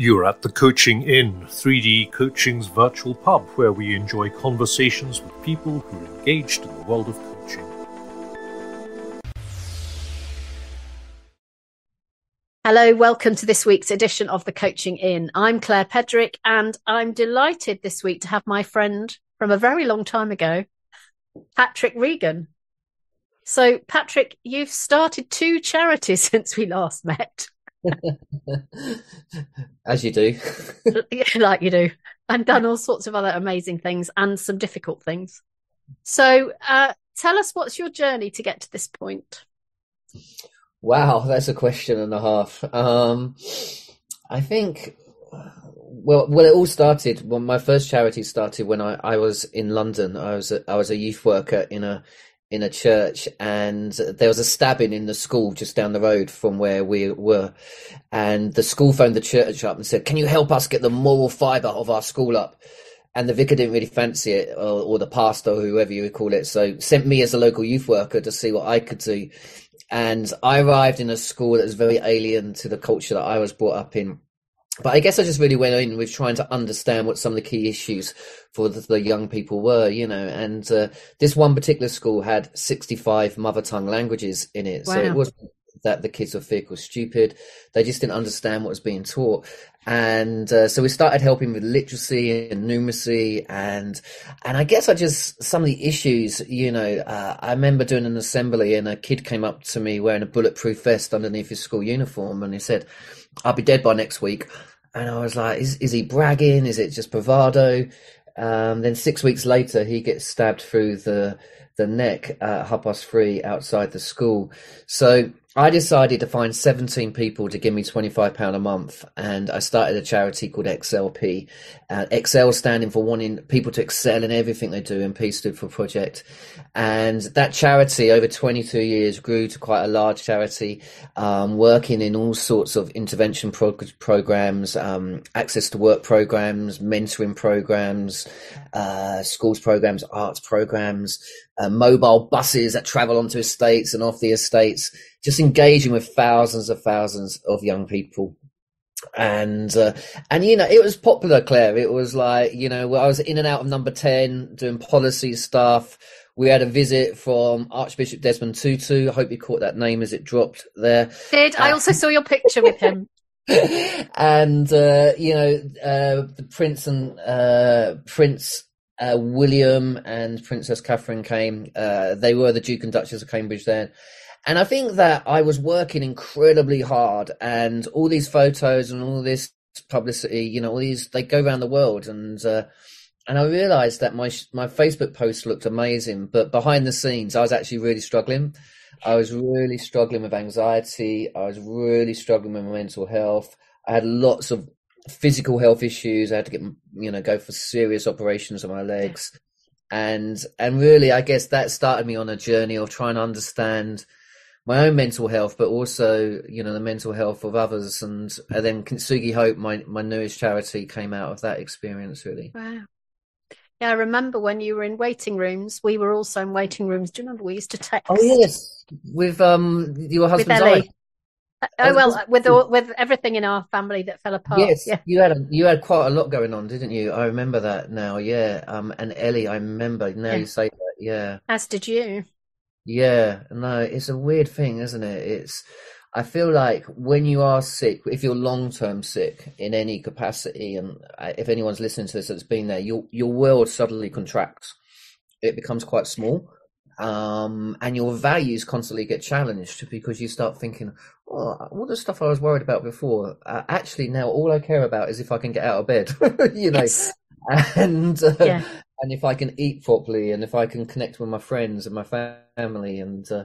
You're at the Coaching Inn, 3D Coaching's virtual pub, where we enjoy conversations with people who are engaged in the world of coaching. Hello, welcome to this week's edition of the Coaching Inn. I'm Claire Pedrick, and I'm delighted this week to have my friend from a very long time ago, Patrick Regan. So, Patrick, you've started two charities since we last met. As you do. like you do. And done all sorts of other amazing things and some difficult things. So uh, tell us what's your journey to get to this point? Wow, that's a question and a half. Um, I think, well, well, it all started when my first charity started when I, I was in London. I was a, I was a youth worker in a in a church and there was a stabbing in the school just down the road from where we were. And the school phoned the church up and said can you help us get the moral fiber of our school up? And the vicar didn't really fancy it or, or the pastor or whoever you would call it. So sent me as a local youth worker to see what i could do. And i arrived in a school that was very alien to the culture that i was brought up in but I guess I just really went in with trying to understand what some of the key issues for the, the young people were, you know. And uh, this one particular school had 65 mother tongue languages in it, wow. so it wasn't that the kids were fearful stupid; they just didn't understand what was being taught. And uh, so we started helping with literacy and numeracy, and and I guess I just some of the issues, you know. Uh, I remember doing an assembly, and a kid came up to me wearing a bulletproof vest underneath his school uniform, and he said. I'll be dead by next week. And I was like, is, is he bragging? Is it just bravado? Um, then six weeks later, he gets stabbed through the the neck at half past three outside the school. So I decided to find 17 people to give me £25 a month, and I started a charity called XLP. Uh, standing for wanting people to excel in everything they do, and P stood for project. And that charity over 22 years grew to quite a large charity, um, working in all sorts of intervention prog- programs, um, access to work programs, mentoring programs, uh, schools programs, arts programs, uh, mobile buses that travel onto estates and off the estates just engaging with thousands of thousands of young people and uh, and you know it was popular claire. It was like you know i was in and out of number 10 doing policy stuff. We had a visit from archbishop desmond tutu. I hope you caught that name as it dropped there. Did? I also saw your picture with him. And uh, you know uh, the prince and uh, prince uh, william and princess catherine came uh, they were the duke and duchess of cambridge then and I think that I was working incredibly hard, and all these photos and all this publicity, you know, all these they go around the world, and uh, and I realised that my my Facebook post looked amazing, but behind the scenes, I was actually really struggling. I was really struggling with anxiety. I was really struggling with my mental health. I had lots of physical health issues. I had to get, you know, go for serious operations on my legs, and and really, I guess that started me on a journey of trying to understand my own mental health, but also you know the mental health of others. And, and then Kintsugi Hope, my my newest charity, came out of that experience. Really. Wow. Yeah, I remember when you were in waiting rooms. We were also in waiting rooms. Do you remember we used to text? Oh yes, with um your husband's with Ellie. Uh, oh well, with all, with everything in our family that fell apart. Yes, yeah. you had a, you had quite a lot going on, didn't you? I remember that now. Yeah, um, and Ellie, I remember now yeah. you say that. Yeah, as did you. Yeah, no, it's a weird thing, isn't it? It's I feel like when you are sick, if you're long term sick in any capacity, and if anyone's listening to this that's been there, your your world suddenly contracts. It becomes quite small, um, and your values constantly get challenged because you start thinking, "Oh, all the stuff I was worried about before, uh, actually now all I care about is if I can get out of bed." you know, yes. and uh, yeah and if I can eat properly, and if I can connect with my friends and my family, and uh,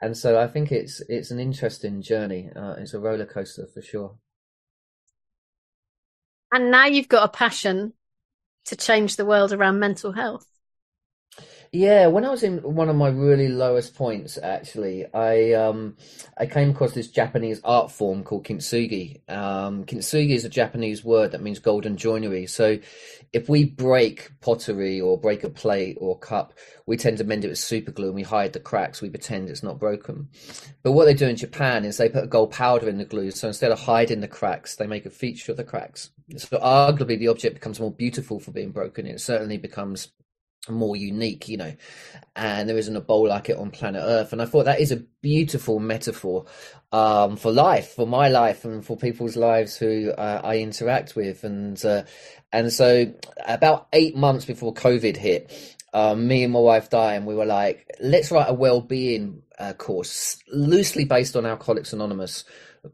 and so I think it's it's an interesting journey. Uh, it's a roller coaster for sure. And now you've got a passion to change the world around mental health. Yeah, when I was in one of my really lowest points, actually, I um I came across this Japanese art form called kintsugi. Um, kintsugi is a Japanese word that means golden joinery. So, if we break pottery or break a plate or cup, we tend to mend it with super glue and we hide the cracks. We pretend it's not broken. But what they do in Japan is they put a gold powder in the glue. So instead of hiding the cracks, they make a feature of the cracks. So arguably, the object becomes more beautiful for being broken. It certainly becomes more unique, you know, and there isn't a bowl like it on planet Earth. And I thought that is a beautiful metaphor um, for life, for my life, and for people's lives who uh, I interact with. And uh, and so, about eight months before COVID hit, um, me and my wife Di, and we were like, let's write a well-being uh, course loosely based on Alcoholics Anonymous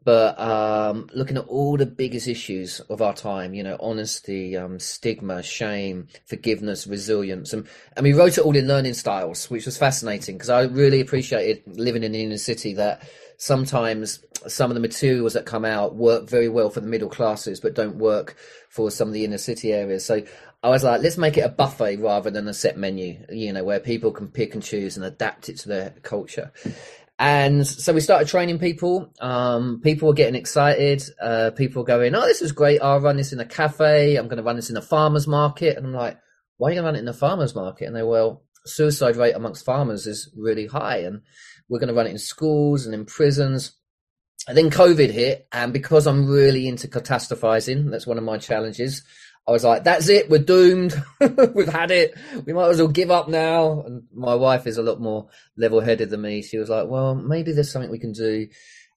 but um, looking at all the biggest issues of our time, you know, honesty, um, stigma, shame, forgiveness, resilience, and and we wrote it all in learning styles, which was fascinating because I really appreciated living in the inner city that sometimes some of the materials that come out work very well for the middle classes, but don't work for some of the inner city areas. So I was like, let's make it a buffet rather than a set menu, you know, where people can pick and choose and adapt it to their culture. And so we started training people. Um, people were getting excited. Uh, people were going, "Oh, this is great! I'll run this in a cafe. I'm going to run this in a farmers market." And I'm like, "Why are you going to run it in a farmers market?" And they well, suicide rate amongst farmers is really high, and we're going to run it in schools and in prisons. And then COVID hit, and because I'm really into catastrophizing, that's one of my challenges. I was like, that's it, we're doomed. We've had it. We might as well give up now. And my wife is a lot more level headed than me. She was like, well, maybe there's something we can do.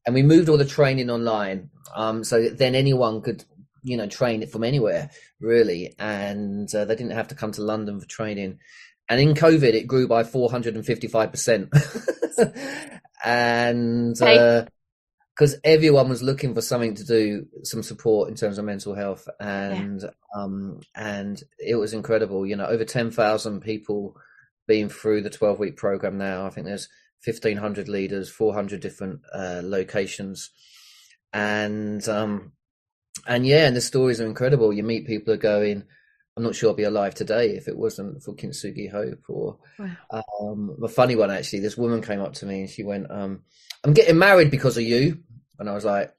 And we moved all the training online. Um, so then anyone could, you know, train it from anywhere, really. And uh, they didn't have to come to London for training. And in COVID, it grew by 455%. and, uh, because everyone was looking for something to do some support in terms of mental health and yeah. um and it was incredible you know over 10,000 people being through the 12 week program now i think there's 1500 leaders 400 different uh, locations and um and yeah and the stories are incredible you meet people who are going I'm not sure I'd be alive today if it wasn't for Kintsugi Hope. Or wow. um, a funny one actually. This woman came up to me and she went, um, "I'm getting married because of you." And I was like,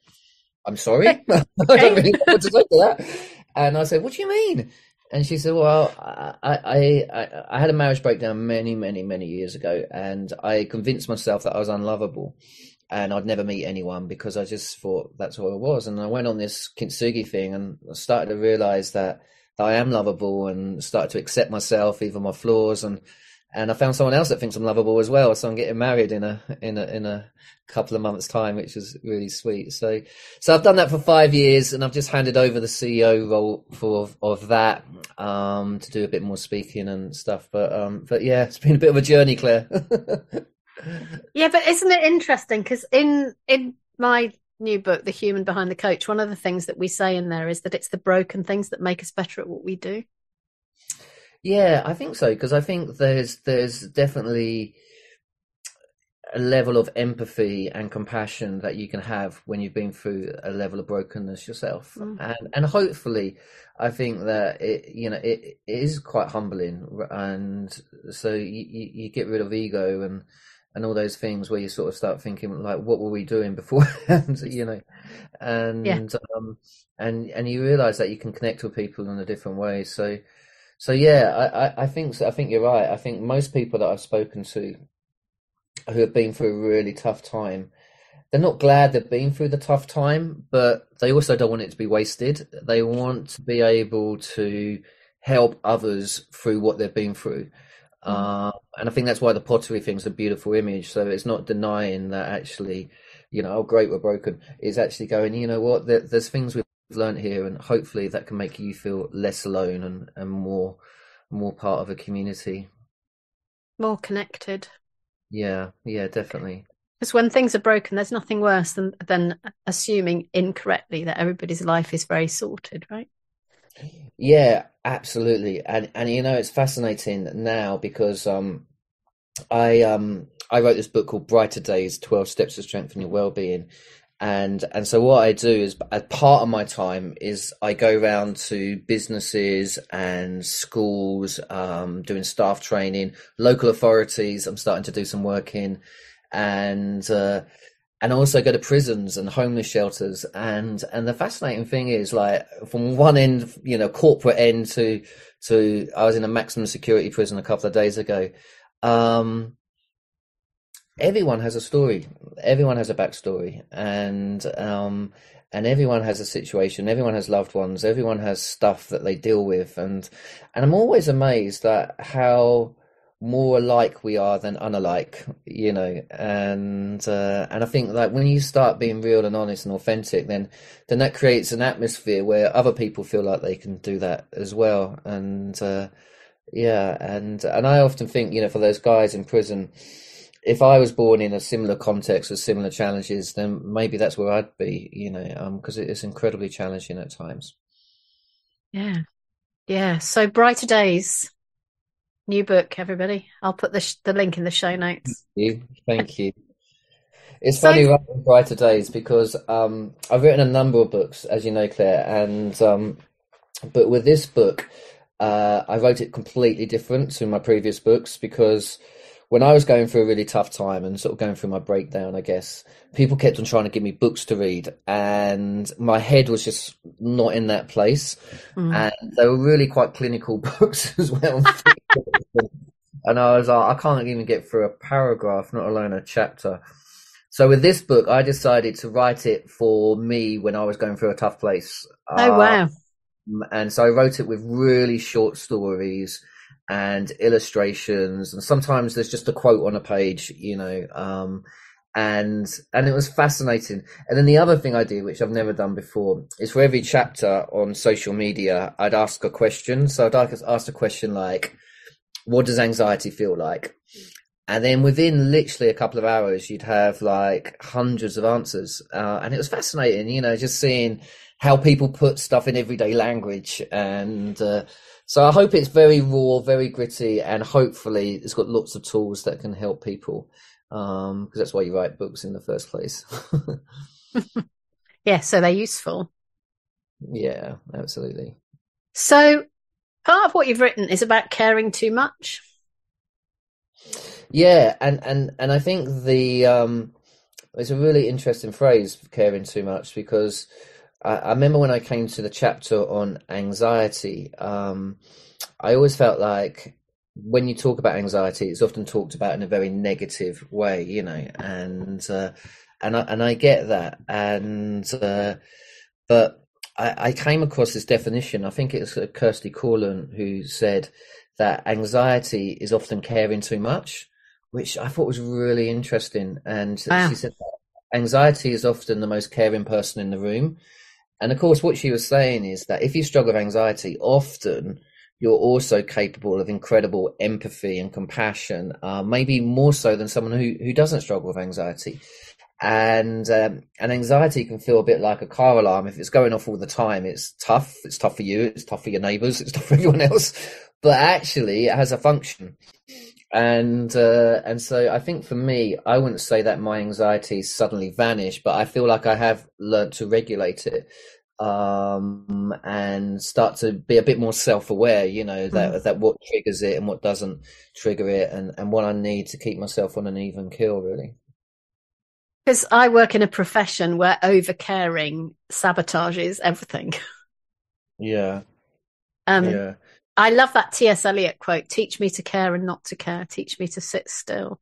I'm sorry. I don't really know what to say to that. And I said, What do you mean? And she said, Well, I, I, I, I, had a marriage breakdown many, many, many years ago, and I convinced myself that I was unlovable and I'd never meet anyone because I just thought that's what it was. And I went on this kintsugi thing and I started to realize that, that I am lovable and started to accept myself, even my flaws. And and I found someone else that thinks I'm lovable as well. So I'm getting married in a in a in a couple of months' time, which is really sweet. So so I've done that for five years, and I've just handed over the CEO role for of that um, to do a bit more speaking and stuff. But um, but yeah, it's been a bit of a journey, Claire. yeah, but isn't it interesting? Because in in my new book, The Human Behind the Coach, one of the things that we say in there is that it's the broken things that make us better at what we do. Yeah, I think so because I think there's there's definitely a level of empathy and compassion that you can have when you've been through a level of brokenness yourself, mm. and and hopefully, I think that it you know it, it is quite humbling, and so you, you get rid of ego and and all those things where you sort of start thinking like what were we doing beforehand you know and yeah. um and and you realize that you can connect with people in a different way so so yeah, I, I, I think so. I think you're right. I think most people that I've spoken to who have been through a really tough time, they're not glad they've been through the tough time, but they also don't want it to be wasted. They want to be able to help others through what they've been through. Uh, and I think that's why the pottery thing's a beautiful image. So it's not denying that actually, you know, oh great, we're broken. It's actually going, you know what, there, there's things we learned here, and hopefully that can make you feel less alone and, and more more part of a community, more connected. Yeah, yeah, definitely. Because when things are broken, there's nothing worse than than assuming incorrectly that everybody's life is very sorted, right? Yeah, absolutely. And and you know, it's fascinating now because um I um I wrote this book called Brighter Days: Twelve Steps to Strengthen Your Wellbeing, and and so what I do is as part of my time is I go around to businesses and schools, um, doing staff training, local authorities. I'm starting to do some work in, and uh, and also go to prisons and homeless shelters. And and the fascinating thing is like from one end, you know, corporate end to to I was in a maximum security prison a couple of days ago. Um, everyone has a story. Everyone has a backstory, and um, and everyone has a situation. Everyone has loved ones. Everyone has stuff that they deal with, and and I'm always amazed at how more alike we are than unalike, you know. And uh, and I think like when you start being real and honest and authentic, then then that creates an atmosphere where other people feel like they can do that as well. And uh, yeah, and and I often think, you know, for those guys in prison if I was born in a similar context with similar challenges, then maybe that's where I'd be, you know, because um, it's incredibly challenging at times. Yeah. Yeah. So brighter days, new book, everybody. I'll put the, sh- the link in the show notes. Thank you. Thank you. It's so, funny writing brighter days because um, I've written a number of books, as you know, Claire, and um, but with this book, uh, I wrote it completely different to my previous books because when I was going through a really tough time and sort of going through my breakdown, I guess people kept on trying to give me books to read, and my head was just not in that place. Mm. And they were really quite clinical books as well. and I was like, I can't even get through a paragraph, not alone a chapter. So with this book, I decided to write it for me when I was going through a tough place. Oh wow! Um, and so I wrote it with really short stories and illustrations and sometimes there's just a quote on a page you know um, and and it was fascinating. And then the other thing i did which i've never done before is for every chapter on social media i'd ask a question. So i'd ask a question like what does anxiety feel like? And then within literally a couple of hours you'd have like hundreds of answers. Uh, and it was fascinating you know just seeing how people put stuff in everyday language and uh, so I hope it's very raw, very gritty, and hopefully it's got lots of tools that can help people. Because um, that's why you write books in the first place. yeah, so they're useful. Yeah, absolutely. So part of what you've written is about caring too much. Yeah, and and and I think the um, it's a really interesting phrase, caring too much, because I, I remember when I came to the chapter on anxiety, um, I always felt like when you talk about anxiety, it's often talked about in a very negative way, you know, and uh, and I and I get that, and uh, but I, I, came across this definition. I think it's Kirsty Corlin who said that anxiety is often caring too much, which I thought was really interesting. And wow. she said anxiety is often the most caring person in the room. And of course, what she was saying is that if you struggle with anxiety, often you're also capable of incredible empathy and compassion, uh, maybe more so than someone who, who doesn't struggle with anxiety. And um, and anxiety can feel a bit like a car alarm. If it's going off all the time, it's tough. It's tough for you. It's tough for your neighbours. It's tough for everyone else. But actually, it has a function and uh, and so I think for me, I wouldn't say that my anxiety suddenly vanished, but I feel like I have learned to regulate it um, and start to be a bit more self-aware. You know that mm. that what triggers it and what doesn't trigger it, and and what I need to keep myself on an even keel, really. Because I work in a profession where over caring sabotages everything. Yeah. Um, yeah. I love that T.S. Eliot quote teach me to care and not to care, teach me to sit still.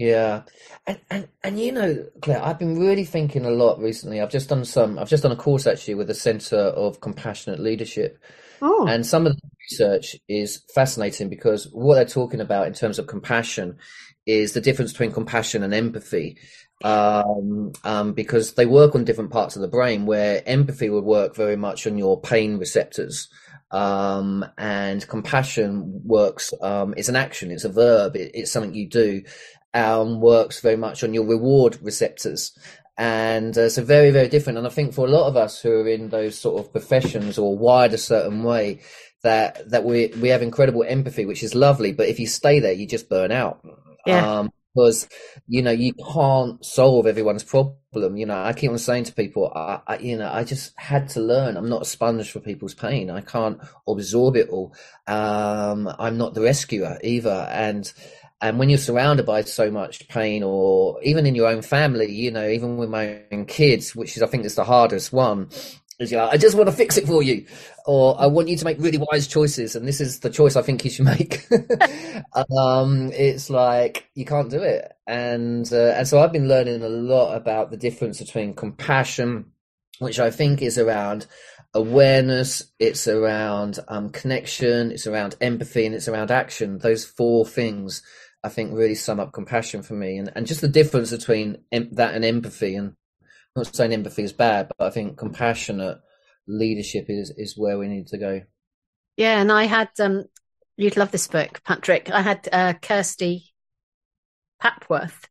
Yeah. And, and and you know, Claire, I've been really thinking a lot recently. I've just done some I've just done a course actually with the Centre of Compassionate Leadership. Oh. And some of the research is fascinating because what they're talking about in terms of compassion is the difference between compassion and empathy. Um, um, because they work on different parts of the brain where empathy would work very much on your pain receptors um, and compassion works. Um, it's an action. It's a verb. It, it's something you do. Um, works very much on your reward receptors, and uh, so very very different. And I think for a lot of us who are in those sort of professions or wired a certain way, that that we we have incredible empathy, which is lovely. But if you stay there, you just burn out. Yeah. Um, because you know you can't solve everyone's problem. You know, I keep on saying to people, I, I, you know, I just had to learn. I'm not a sponge for people's pain. I can't absorb it all. Um, I'm not the rescuer either, and and when you're surrounded by so much pain, or even in your own family, you know, even with my own kids, which is I think is the hardest one, is yeah, I just want to fix it for you, or I want you to make really wise choices, and this is the choice I think you should make. um, it's like you can't do it, and uh, and so I've been learning a lot about the difference between compassion, which I think is around awareness, it's around um, connection, it's around empathy, and it's around action. Those four things I think really sum up compassion for me, and and just the difference between em- that and empathy, and I'm not saying empathy is bad, but I think compassionate leadership is is where we need to go. Yeah, and I had um, you'd love this book, Patrick. I had uh, Kirsty Papworth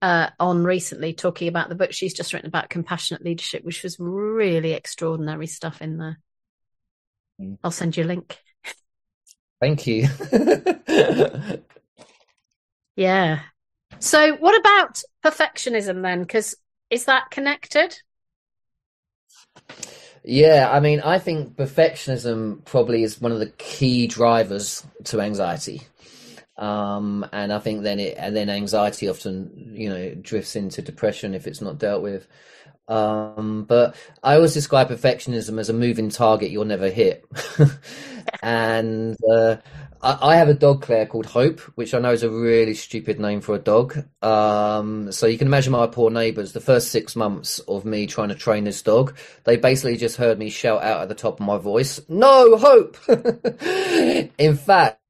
uh, on recently talking about the book she's just written about compassionate leadership, which was really extraordinary stuff in there. Mm. I'll send you a link. Thank you. yeah. So, what about perfectionism then? Because is that connected? Yeah, I mean, I think perfectionism probably is one of the key drivers to anxiety. Um, and I think then it, and then anxiety often, you know, drifts into depression if it's not dealt with. Um, but I always describe perfectionism as a moving target you'll never hit. and uh, I, have a dog, Claire, called Hope, which I know is a really stupid name for a dog. Um, so you can imagine my poor neighbours. The first six months of me trying to train this dog, they basically just heard me shout out at the top of my voice, "No, Hope!" In fact,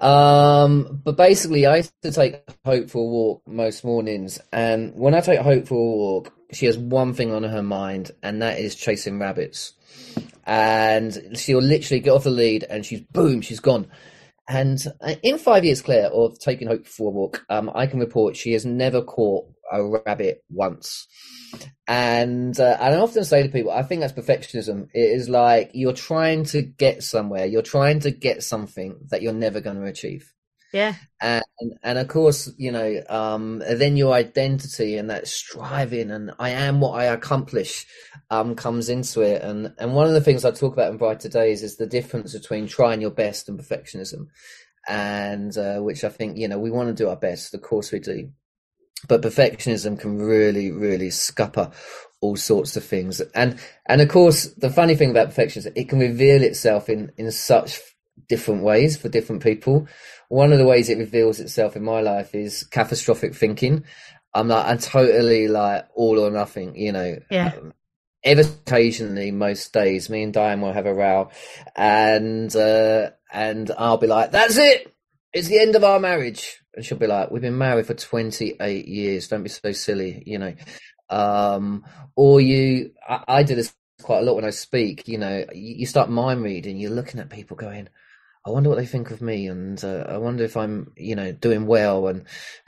um, but basically, I used to take Hope for a walk most mornings, and when I take Hope for a walk, she has one thing on her mind, and that is chasing rabbits. And she'll literally get off the lead, and she's boom, she's gone. And uh, in five years, Claire, of taking Hope for a walk, um, I can report she has never caught a rabbit once. And uh, and I often say to people, I think that's perfectionism. It is like you're trying to get somewhere, you're trying to get something that you're never going to achieve. Yeah. And and of course, you know, um, then your identity and that striving and I am what I accomplish um, comes into it. And and one of the things I talk about in Brighter Days is the difference between trying your best and perfectionism. And uh, which I think, you know, we want to do our best, of course we do. But perfectionism can really, really scupper all sorts of things. And and of course, the funny thing about perfectionism, it can reveal itself in in such different ways for different people. One of the ways it reveals itself in my life is catastrophic thinking. I'm like, I'm totally like all or nothing, you know. Yeah. Um, ever occasionally, most days, me and Diane will have a row, and uh, and I'll be like, "That's it, it's the end of our marriage," and she'll be like, "We've been married for 28 years. Don't be so silly," you know. Um, or you, I, I do this quite a lot when I speak. You know, you, you start mind reading. You're looking at people going I wonder what they think of me, and uh, I wonder if I'm, you know, doing well, and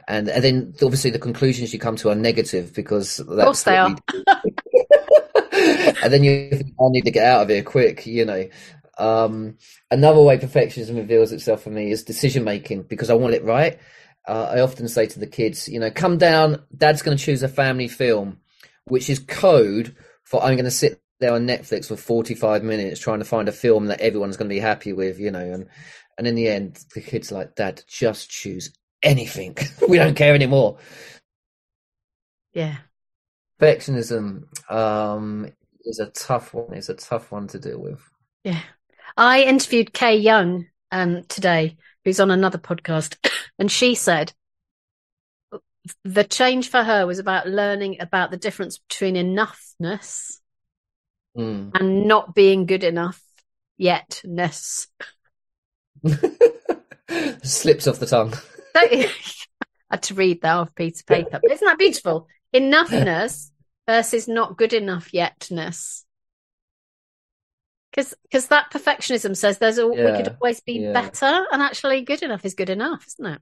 and and then obviously the conclusions you come to are negative because that's of course they are. and then you think, I need to get out of here quick, you know. Um, another way perfectionism reveals itself for me is decision making because I want it right. Uh, I often say to the kids, you know, come down, dad's going to choose a family film, which is code for I'm going to sit there on Netflix for 45 minutes trying to find a film that everyone's going to be happy with, you know, and and in the end, the kid's like, Dad, just choose anything. we don't care anymore. Yeah. Perfectionism um, is a tough one. It's a tough one to deal with. Yeah. I interviewed Kay Young um, today, who's on another podcast, and she said the change for her was about learning about the difference between enoughness mm. and not being good enough yetness. Slips off the tongue. I had to read that off piece of paper. But isn't that beautiful? Enoughness versus not good enough yetness. Because because that perfectionism says there's a, yeah. we could always be yeah. better, and actually good enough is good enough, isn't it?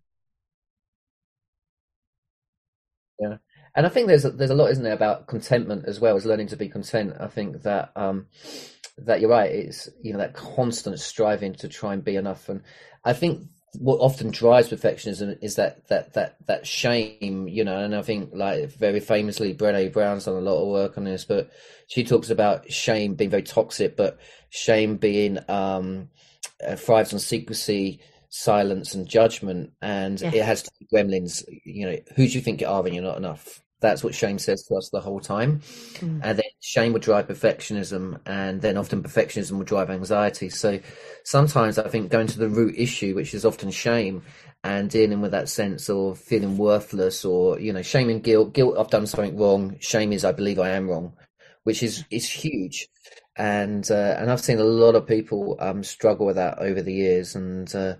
Yeah. And I think there's a, there's a lot, isn't there, about contentment as well as learning to be content. I think that um, that you're right. It's you know that constant striving to try and be enough, and I think what often drives perfectionism is that that that that shame, you know. And I think like very famously, Brené Brown's done a lot of work on this, but she talks about shame being very toxic, but shame being um, uh, thrives on secrecy silence and judgment and yes. it has to be gremlins you know who do you think you are when you're not enough that's what shame says to us the whole time. Mm. and then shame would drive perfectionism and then often perfectionism would drive anxiety. So sometimes i think going to the root issue which is often shame and dealing with that sense of feeling worthless or you know shame and guilt guilt i've done something wrong shame is i believe i am wrong which is is huge. And uh, and I've seen a lot of people um, struggle with that over the years, and uh,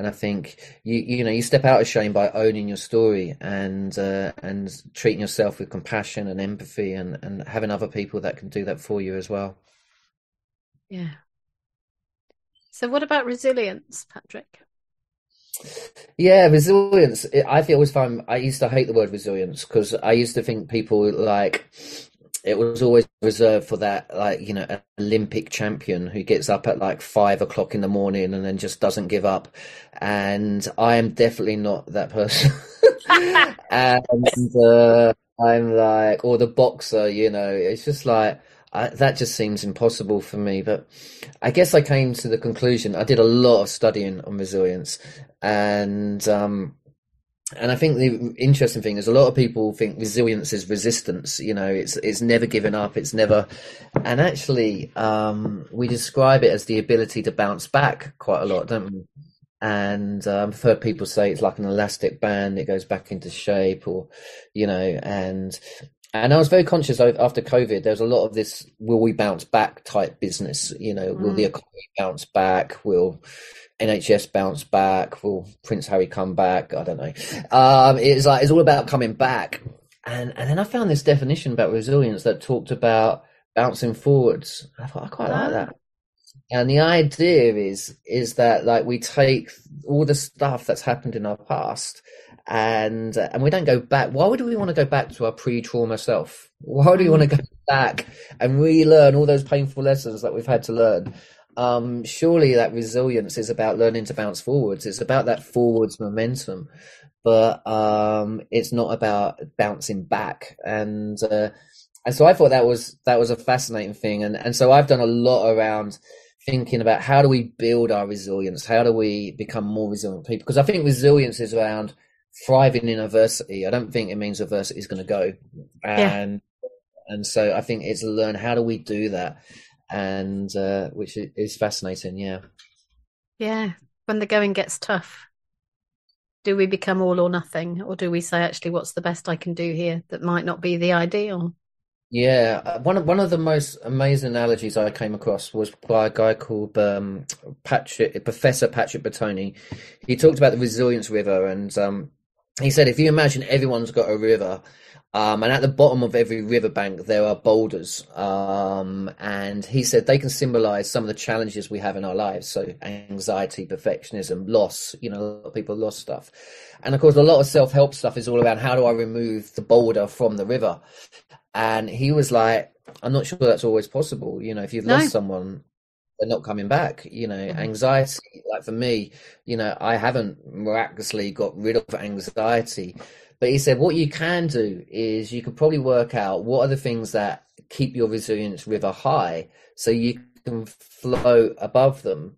and I think you you know you step out of shame by owning your story and uh, and treating yourself with compassion and empathy, and and having other people that can do that for you as well. Yeah. So, what about resilience, Patrick? Yeah, resilience. I feel always find I used to hate the word resilience because I used to think people like it was always reserved for that like you know olympic champion who gets up at like five o'clock in the morning and then just doesn't give up. And i am definitely not that person. And uh, i'm like or the boxer you know it's just like I, that just seems impossible for me. But i guess i came to the conclusion i did a lot of studying on resilience. And um and I think the interesting thing is a lot of people think resilience is resistance. You know, it's it's never giving up. It's never, and actually, um, we describe it as the ability to bounce back quite a lot, don't we? And um, I've heard people say it's like an elastic band; it goes back into shape, or you know, and and I was very conscious after COVID. There was a lot of this: will we bounce back type business? You know, mm. will the mm. economy bounce back? Will NHS bounce back? Will Prince Harry come back? I don't know. Um, it's like it's all about coming back, and and then I found this definition about resilience that talked about bouncing forwards. I thought I quite like that. And the idea is is that like we take all the stuff that's happened in our past, and and we don't go back. Why would we want to go back to our pre-trauma self? Why do we want to go back and relearn all those painful lessons that we've had to learn? um, surely that resilience is about learning to bounce forwards. It's about that forwards momentum, but um, it's not about bouncing back. And uh, and so I thought that was that was a fascinating thing. And and so I've done a lot around thinking about how do we build our resilience? How do we become more resilient people? Because I think resilience is around thriving in adversity. I don't think it means adversity is going to go. And yeah. and so I think it's learn how do we do that and uh, which is fascinating. Yeah, yeah. When the going gets tough, do we become all or nothing, or do we say actually, what's the best I can do here? That might not be the ideal. Yeah, uh, one of one of the most amazing analogies I came across was by a guy called um, Patrick, Professor Patrick Bertoni. He talked about the resilience river, and um, he said if you imagine everyone's got a river um, and at the bottom of every riverbank, there are boulders. Um, and he said they can symbolize some of the challenges we have in our lives. So anxiety, perfectionism, loss, you know, a lot of people lost stuff. And of course, a lot of self help stuff is all about how do I remove the boulder from the river? And he was like, I'm not sure that's always possible. You know, if you've no. lost someone, they're not coming back. You know, mm-hmm. anxiety, like for me, you know, I haven't miraculously got rid of anxiety but he said what you can do is you could probably work out what are the things that keep your resilience river high so you can float above them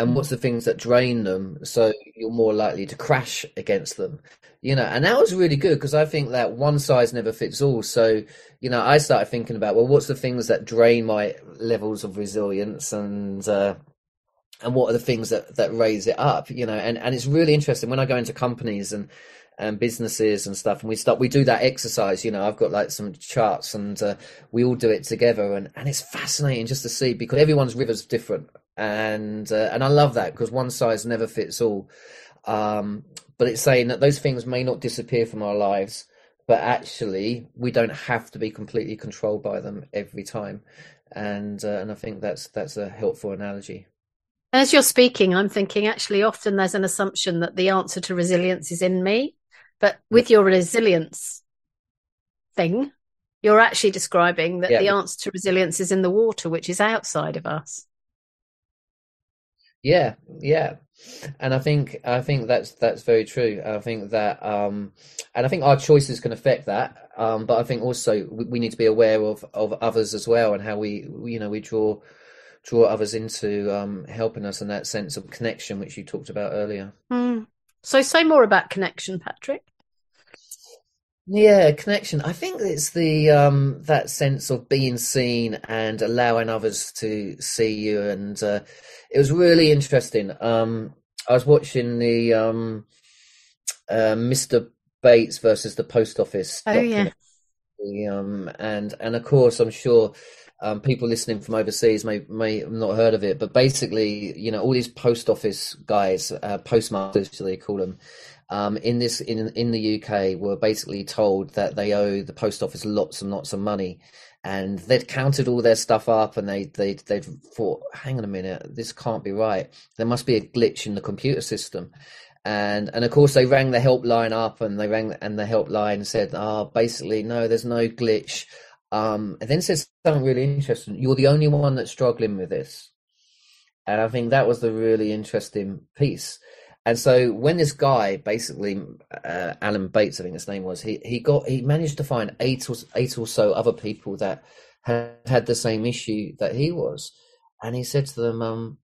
and what's the things that drain them so you're more likely to crash against them you know and that was really good because i think that one size never fits all. So you know i started thinking about well what's the things that drain my levels of resilience and uh, and what are the things that that raise it up you know and and it's really interesting when i go into companies and and businesses and stuff and we start we do that exercise you know i've got like some charts and uh, we all do it together and and it's fascinating just to see because everyone's river's different and uh, and i love that because one size never fits all um, but it's saying that those things may not disappear from our lives but actually we don't have to be completely controlled by them every time and uh, and i think that's that's a helpful analogy as you're speaking, I'm thinking actually often there's an assumption that the answer to resilience is in me. But with your resilience, thing, you're actually describing that Yeah. the answer to resilience is in the water, which is outside of us. Yeah, yeah. And I think I think that's that's very true. I think that um and I think our choices can affect that. Um but I think also we, we need to be aware of of others as well and how we you know we draw draw others into um helping us in that sense of connection which you talked about earlier. Hmm. So, say more about connection, Patrick. Yeah, connection. I think it's the um that sense of being seen and allowing others to see you and uh it was really interesting. Um I was watching the um uh, Mr. Bates versus the Post Office Oh, yeah. um and and of course I'm sure um people listening from overseas may may have not heard of it, but basically, you know, all these post office guys, uh, postmasters, so they call them, um, in this in in the UK were basically told that they owe the post office lots and lots of money, and they'd counted all their stuff up, and they they they'd thought, hang on a minute, this can't be right. There must be a glitch in the computer system. And and of course they rang the helpline up and they rang and the helpline said, oh, basically no, there's no glitch. Um, and then says something really interesting. You're the only one that's struggling with this. And I think that was the really interesting piece. And so when this guy, basically uh, Alan Bates, I think his name was, he he got he managed to find eight or eight or so other people that had had the same issue that he was, and he said to them, um,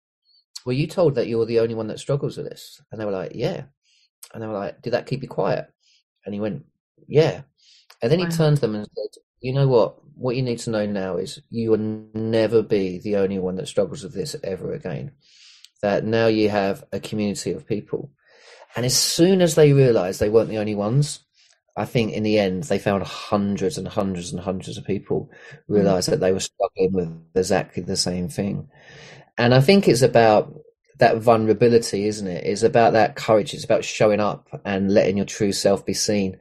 "Were you told that you're the only one that struggles with this?" And they were like, "Yeah," and they were like, "Did that keep you quiet?" And he went, "Yeah," and then Wow. he turned to them and said, "You know what? What you need to know now is you will never be the only one that struggles with this ever again." That now you have a community of people. And as soon as they realized they weren't the only ones, I think in the end they found hundreds and hundreds and hundreds of people realized mm-hmm. that they were struggling with exactly the same thing. And I think it's about that vulnerability, isn't it? It's about that courage. It's about showing up and letting your true self be seen.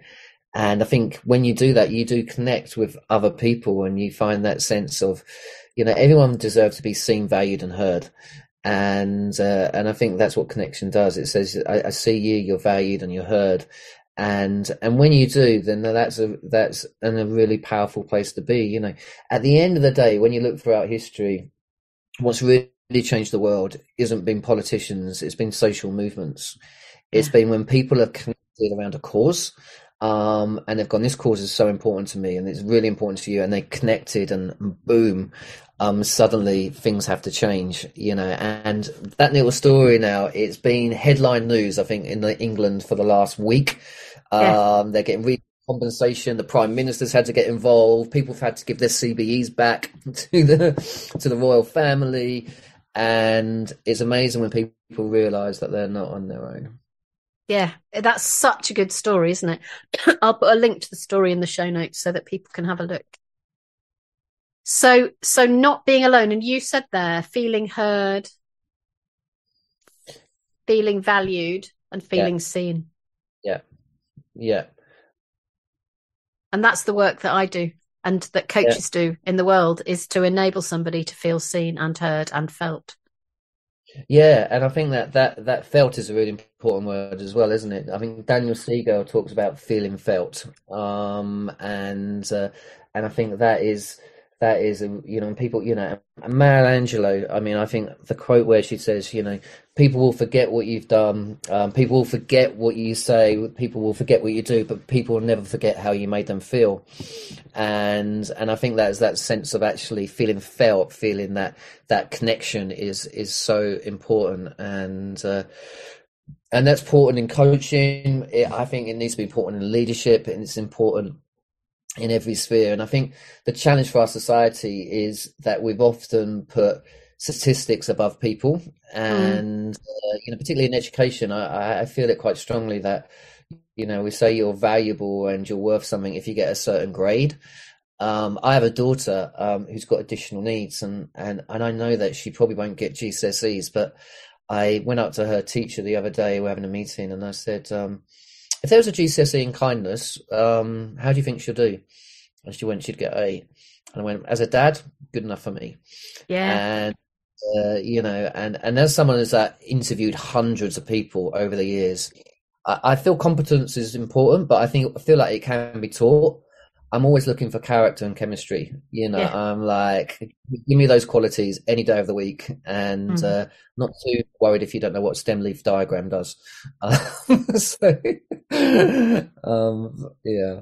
And I think when you do that, you do connect with other people and you find that sense of, you know, everyone deserves to be seen, valued, and heard and uh, and I think that's what connection does. It says, I, "I see you, you're valued, and you're heard," and and when you do, then that's a that's an, a really powerful place to be. You know, at the end of the day, when you look throughout history, what's really changed the world isn't been politicians; it's been social movements. It's Yeah. been when people have connected around a cause. Um, and they've gone, this cause is so important to me and it's really important to you. And they connected and boom, um, suddenly things have to change, you know. And that little story now, it's been headline news, I think, in the England for the last week. Yeah. Um, they're getting re compensation. The prime minister's had to get involved. People have had to give their CBEs back to the to the royal family, and it's amazing when people realise that they're not on their own. Yeah, that's such a good story, isn't it? I'll put a link to the story in the show notes so that people can have a look. So, so not being alone, and you said there, feeling heard, feeling valued, and feeling seen. Yeah, yeah, And that's the work that I do and that coaches do in the world is to enable somebody to feel seen and heard and felt. Yeah. And I think that that that felt is a really important word as well, isn't it? I think Daniel Siegel talks about feeling felt, um, and uh, and I think that is that is you know, people, you know, Maya Angelou. I mean, I think the quote where she says, you know, people will forget what you've done, um, people will forget what you say, people will forget what you do, but people will never forget how you made them feel. And and I think that's that sense of actually feeling felt, feeling that that connection is is so important, and uh, and that's important in coaching. It, I think it needs to be important in leadership, and it's important in every sphere. And I think the challenge for our society is that we've often put statistics above people, and uh, you know, particularly in education, I, I- I feel it quite strongly that you know we say you're valuable and you're worth something if you get a certain grade. Um, I have a daughter um, who's got additional needs, and, and and I know that she probably won't get GCSEs, but I went up to her teacher the other day, we're having a meeting, and I said, um, if there was a GCSE in kindness, um, how do you think she'll do? And she went, she'd get A. And I went, as a dad, good enough for me. Yeah. And uh, you know, and and as someone who's uh, interviewed hundreds of people over the years, I, I feel competence is important, but I think I feel like it can be taught. I'm always looking for character and chemistry. You know, Yeah. I'm like, give me those qualities any day of the week, and Mhm. uh, not too worried if you don't know what stem leaf diagram does. So, um, yeah.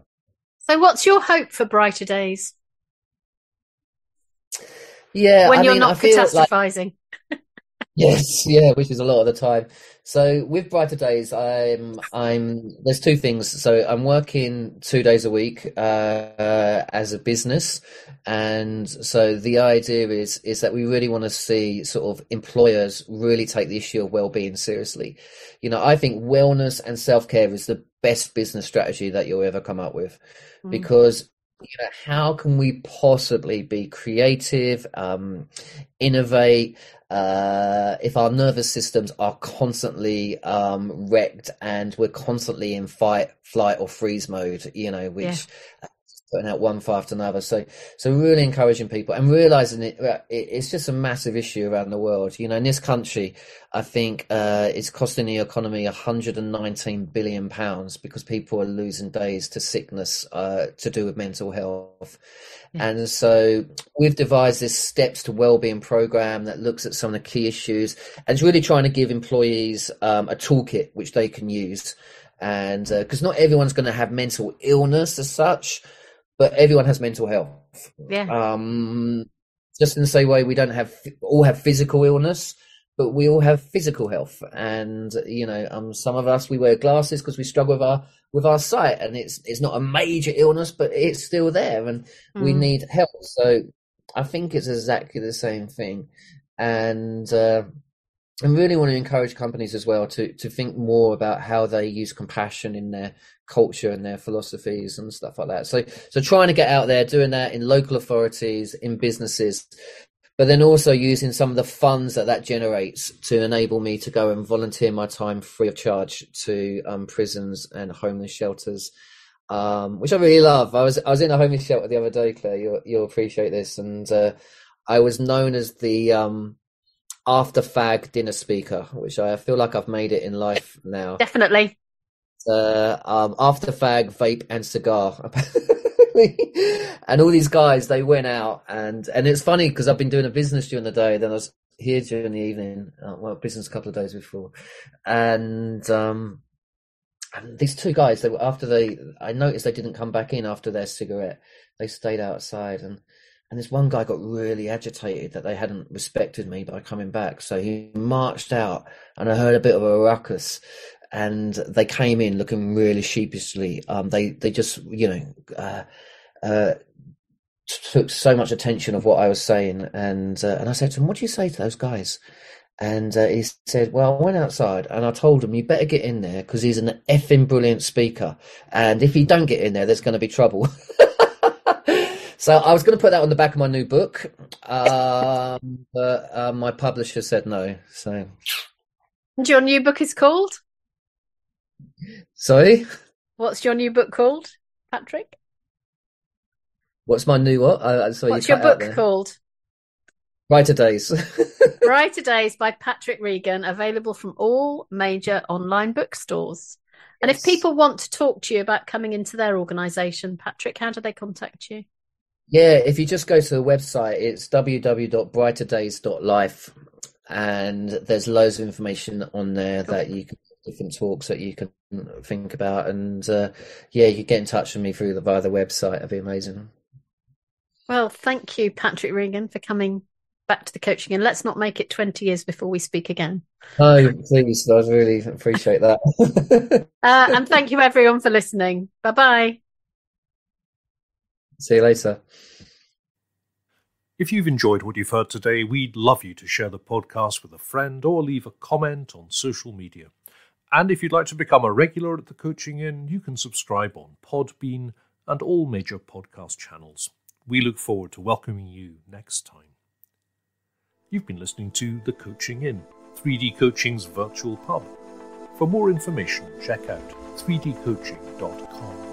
So, what's your hope for brighter days Yeah, when I you're mean, not I feel like catastrophizing? Yes, yeah, which is a lot of the time. So with Brighter Days, I'm I'm there's two things. So I'm working two days a week uh, uh, as a business, and so the idea is is that we really want to see sort of employers really take the issue of well-being seriously. You know, I think wellness and self-care is the best business strategy that you'll ever come up with Mm. because you know how can we possibly be creative um, innovate uh, if our nervous systems are constantly um, wrecked and we're constantly in fight flight or freeze mode you know which Yeah. Uh, putting out one fire after another so so really encouraging people and realizing it, uh, it it's just a massive issue around the world you know in this country I think uh, it's costing the economy 119 billion pounds because people are losing days to sickness uh, to do with mental health. Yeah. And so we've devised this steps to wellbeing program that looks at some of the key issues and it's really trying to give employees um, a toolkit which they can use. And because not everyone's going to have mental illness as such, but everyone has mental health. Yeah. Um, just in the same way we don't have all have physical illness, but we all have physical health. And you know, um, some of us we wear glasses because we struggle with our with our sight, and it's it's not a major illness, but it's still there, and we Mm. need help. So I think it's exactly the same thing, and. Uh, I really want to encourage companies as well to to think more about how they use compassion in their culture and their philosophies and stuff like that. So so trying to get out there, doing that in local authorities, in businesses, but then also using some of the funds that that generates to enable me to go and volunteer my time free of charge to um, prisons and homeless shelters. Um, which I really love. I was I was in a homeless shelter the other day, Claire. You'll you'll appreciate this, and uh, I was known as the um, after fag dinner speaker, which I feel like I've made it in life now. Definitely. Uh, um, after fag, vape, and cigar. and all these guys, they went out, and and it's funny because I've been doing a business during the day, then I was here during the evening. Uh, well, business a couple of days before, and um, and these two guys, they were after they, I noticed they didn't come back in after their cigarette. They stayed outside, and and this one guy got really agitated that they hadn't respected me by coming back. So he marched out, and I heard a bit of a ruckus. And they came in looking really sheepishly. Um, they they just you know uh, uh, took so much attention of what I was saying, and uh, and I said to him, "What do you say to those guys?" And uh, he said, "Well, I went outside and I told him you better get in there because he's an effing brilliant speaker, and if you don't get in there, there's going to be trouble." so I was going to put that on the back of my new book, um, but uh, my publisher said no. So And your new book is called? sorry, What's your new book called, Patrick? what's my new what? Uh, sorry, you What's your book called? Brighter Days. Brighter Days by Patrick Regan, available from all major online bookstores. And if people want to talk to you about coming into their organisation, Patrick, how do they contact you? Yeah, if you just go to the website, it's www.brighterdays.life, and there's loads of information on there that you can different talks that you can think about, and uh, yeah, you can get in touch with me through the via the website. It'd be amazing. Well, thank you, Patrick Regan, for coming back to the coaching. And let's not make it 20 years before we speak again. No, please, I really appreciate that. Uh, and thank you, everyone, for listening. Bye bye. See you later. If you've enjoyed what you've heard today, we'd love you to share the podcast with a friend or leave a comment on social media. And if you'd like to become a regular at the Coaching Inn, you can subscribe on Podbean and all major podcast channels. We look forward to welcoming you next time. You've been listening to The Coaching Inn, 3D Coaching's virtual pub. For more information, check out 3dcoaching.com.